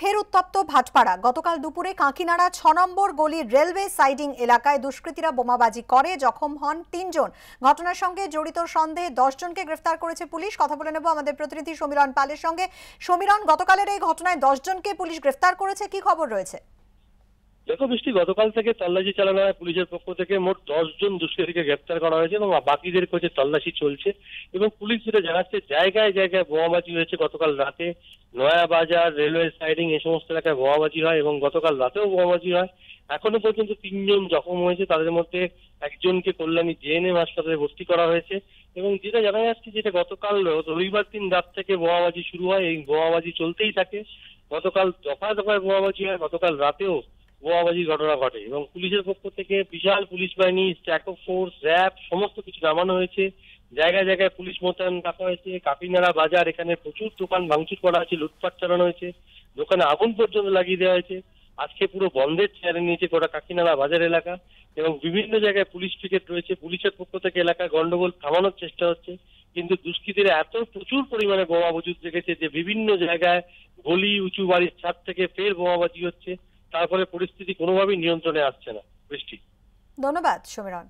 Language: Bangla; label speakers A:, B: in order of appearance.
A: ফের উত্তপ্ত ভাটপাড়া। গতকাল দুপুরে কাঁকিনাড়া ছ নম্বর গলির রেলওয়ে সাইডিং এলাকায় দুষ্কৃতীরা বোমাবাজি করে, জখম হন তিনজন। ঘটনার সঙ্গে জড়িত সন্দেহে দশজনকে গ্রেফতার করেছে পুলিশ। কথা বলে নেব আমাদের প্রতিনিধি সমীরণ পালের সঙ্গে। সমীরণ, গতকালের এই ঘটনায় দশজনকে পুলিশ গ্রেফতার করেছে, কি খবর রয়েছে?
B: দেখো বৃষ্টি, গতকাল থেকে তল্লাশি চালানো হয় পুলিশের পক্ষ থেকে। মোট দশ জন দুষ্কৃতীকে গ্রেপ্তার করা হয়েছে এবং বাকিদের কাছে তল্লাশি চলছে এবং পুলিশ যেটা জানাচ্ছে, জায়গায় জায়গায় বোমাবাজি হয়েছে। গতকাল রাতে নয়া বাজার, রেলওয়ে সাইডিং এই সমস্ত এলাকায় বোমাবাজি হয় এবং গতকাল রাতেও বোমাবাজি হয়। এখনও পর্যন্ত তিনজন জখম হয়েছে। তাদের মধ্যে একজনকে কল্যাণী জেএনএম হাসপাতালে ভর্তি করা হয়েছে এবং যেটা জানা যাচ্ছে যেটা গতকাল রবিবার দিন রাত থেকে বোমাবাজি শুরু হয়। এই বোমাবাজি চলতেই থাকে। গতকাল দফায় দফায় বোমাবাজি হয়। গতকাল রাতেও বোমাবাজির ঘটনা ঘটে এবং পুলিশের পক্ষ থেকে বিশাল পুলিশ বাহিনী স্ট্যাকো ফোর্স র্যাব সমস্ত কিছু নামানো হয়েছে। জায়গায় জায়গায় পুলিশ মোতায়েন রাখা হয়েছে। কাপিনাড়া বাজার, এখানে প্রচুর দোকান ভাঙচুর করা হয়েছে, লুটপাট চালানো হয়েছে। দোকানে আগুন পর্যন্ত লাগিয়ে দেওয়া হয়েছে। আজকে পুরো বন্ধের চেয়ারে নিয়েছে গোটা কাকিনাড়া বাজার এলাকা এবং বিভিন্ন জায়গায় পুলিশ পিকেট রয়েছে। পুলিশের পক্ষ থেকে এলাকায় গন্ডগোল থামানোর চেষ্টা হচ্ছে। কিন্তু দুষ্কৃতীরা এত প্রচুর পরিমাণে বোমা মজুদ রেখেছে যে বিভিন্ন জায়গায় গলি, উঁচু বাড়ির ছাদ থেকে ফের বোমাবাজি হচ্ছে। তারপরে পরিস্থিতি কোনোভাবেই নিয়ন্ত্রণে আসছে না। বৃষ্টি।
A: ধন্যবাদ সমীরণ।